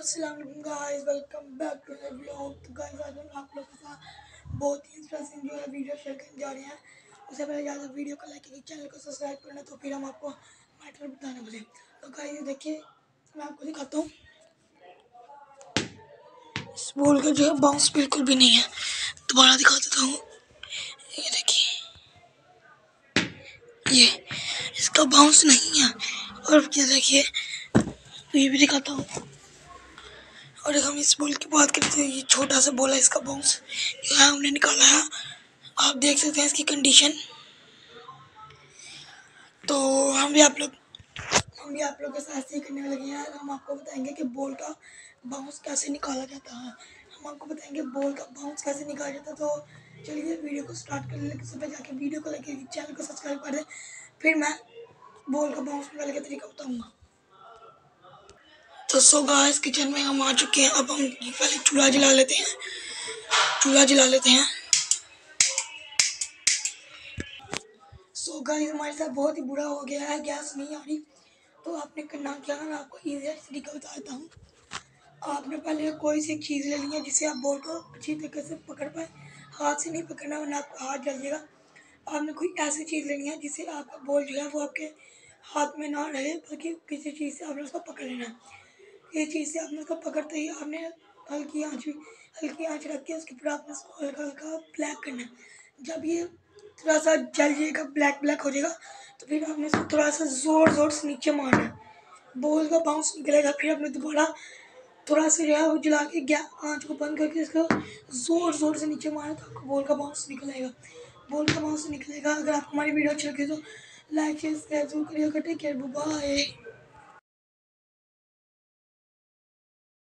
वालेकुम guys welcome back to the vlog तो guys आज हम आप लोगों के साथ बहुत ही इंटरेस्टिंग जो है वीडियो शेयर करने जा रहे हैं। उससे पहले ज़्यादा वीडियो को लाइक कीजिए चैनल को सब्सक्राइब करना तो फिर हम आपको मैटर बताने वाले तो गाइस देखिए, मैं आपको दिखाता हूँ। इस बॉल का जो है बाउंस बिल्कुल भी नहीं है। दोबारा दिखा देता हूँ। ये देखिए। ये, इसका बाउंस नहीं है। और ये देखिए ये भी दिखाता हूँ। और हम इस बॉल की बात करें तो ये छोटा सा बॉल है इसका बाउंस जो है हमने निकाला है। आप देख सकते हैं इसकी कंडीशन तो हम भी आप लोग, हम भी आप लोग के साथ ही करने लगे हैं हम आपको बताएँगे कि बॉल का बाउंस कैसे निकाला जाता है। हम आपको बताएँगे बॉल का बाउंस कैसे निकाला जाता है। तो चलिए वीडियो को स्टार्ट कर लेकिन सुबह जाके। वीडियो को लेके चैनल को सब्सक्राइब कर दें। फिर मैं बॉल का बाउंस निकालने का तरीका बताऊँगा। तो सो गाइस किचन में हम आ चुके हैं। अब हम पहले चूल्हा जला लेते हैं। चूल्हा जला लेते हैं। सो गाइस हमारे साथ बहुत ही बुरा हो गया है गैस नहीं आ रही। तो आपने करना क्या मैं आपको ईजी तरीका बता देता हूँ। आपने पहले कोई सी चीज़ ले ली है जिसे आप बोल को अच्छी तरीके से पकड़ पाए। हाथ से नहीं पकड़ना, वरना आपका हाथ जल जाएगा। आपने कोई ऐसी चीज़ लेनी है जिससे आपका बॉल जो है वो आपके हाथ में ना रहे, बल्कि किसी चीज़ से आपने उसको पकड़ लेना है। ये चीज़ से आपने उसको पकड़ते ही आपने हल्की आँच भी हल्की आँच रख के उसके ऊपर आपने उसको हल्का हल्का ब्लैक करना है। जब ये थोड़ा सा जल जाएगा ब्लैक ब्लैक हो जाएगा तो फिर आपने इसको थोड़ा सा ज़ोर ज़ोर से नीचे मारना है। बॉल का बाउंस निकलेगा, फिर आपने दोबारा थोड़ा सा जो है वो जला के गैस आँच को बंद करके इसको ज़ोर ज़ोर से नीचे मारे तो आपको बॉल का बाउंस निकलेगा। बॉल का बाउंस निकलेगा। अगर आपको हमारी वीडियो अच्छी लगे तो लाइक शेयर सब्सक्राइब ज़रूर करिएगा। Take care bye